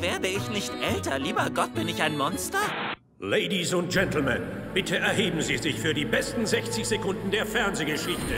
Werde ich nicht älter? Lieber Gott, bin ich ein Monster? Ladies und Gentlemen, bitte erheben Sie sich für die besten 60 Sekunden der Fernsehgeschichte.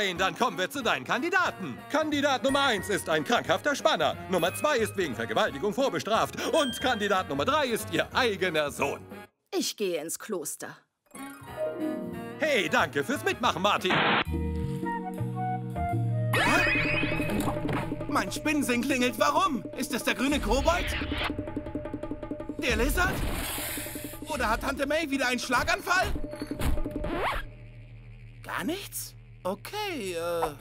Lorraine, dann kommen wir zu deinen Kandidaten. Kandidat Nummer 1 ist ein krankhafter Spanner. Nummer 2 ist wegen Vergewaltigung vorbestraft. Und Kandidat Nummer 3 ist ihr eigener Sohn. Ich gehe ins Kloster. Hey, danke fürs Mitmachen, Martin. Mein Spinnensinn klingelt. Warum? Ist es der grüne Kobold? Der Lizard? Oder hat Tante May wieder einen Schlaganfall? Gar nichts? Okay, äh...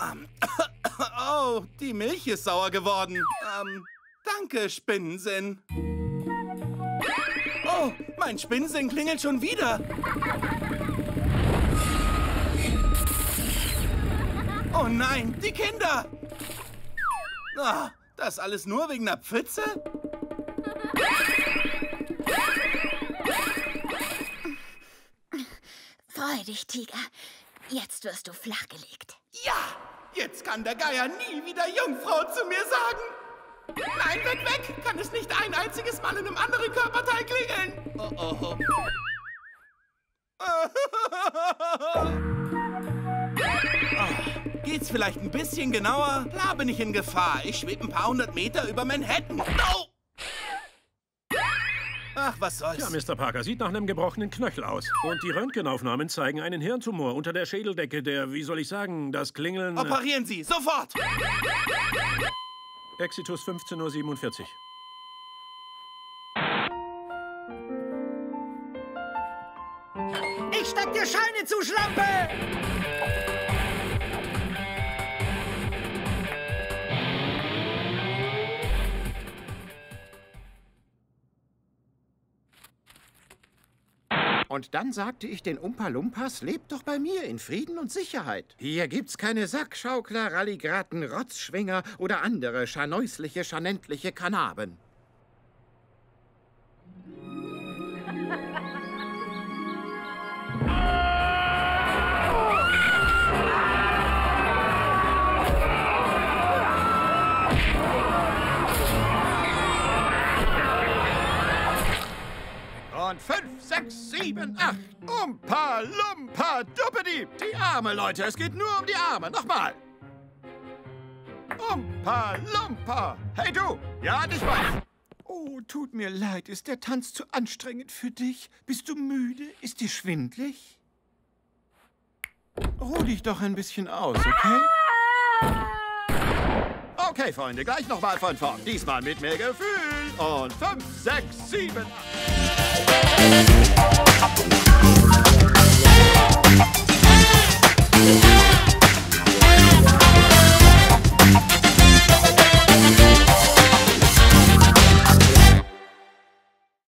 Ähm, oh, die Milch ist sauer geworden. Ähm, danke, Spinnensinn. Oh, mein Spinnensinn klingelt schon wieder. Oh nein, die Kinder! Ah, das alles nur wegen einer Pfütze? Freu dich, Tiger. Jetzt wirst du flachgelegt. Ja! Jetzt kann der Geier nie wieder Jungfrau zu mir sagen. Nein, weg, weg! Kann es nicht ein einziges Mal in einem anderen Körperteil klingeln? Oh, oh. oh. Geht's vielleicht ein bisschen genauer? Klar bin ich in Gefahr. Ich schwebe ein paar hundert Meter über Manhattan. Oh! Ach, was soll's. Ja, Mr. Parker, sieht nach einem gebrochenen Knöchel aus. Und die Röntgenaufnahmen zeigen einen Hirntumor unter der Schädeldecke, der, wie soll ich sagen, das Klingeln... äh, Operieren Sie, sofort! Exitus 15.47 Uhr. Ich steck dir Scheine zu, Schlampe! Und dann sagte ich den Umpa-Lumpas, lebt doch bei mir in Frieden und Sicherheit. Hier gibt's keine Sackschaukler, Ralligraten, Rotzschwinger oder andere scharneusliche, scharnentliche Kanaben. Und fünf, sechs, sieben, acht. Umpa, Lumpa, Duppedi. Die Arme, Leute. Es geht nur um die Arme. Nochmal. Umpa, Lumpa. Hey, du. Ja, dich weiß. Oh, tut mir leid. Ist der Tanz zu anstrengend für dich? Bist du müde? Ist dir schwindlig? Ruh dich doch ein bisschen aus, okay? Okay, Freunde, gleich nochmal von vorn. Diesmal mit mehr Gefühl. Und fünf, sechs, sieben, acht.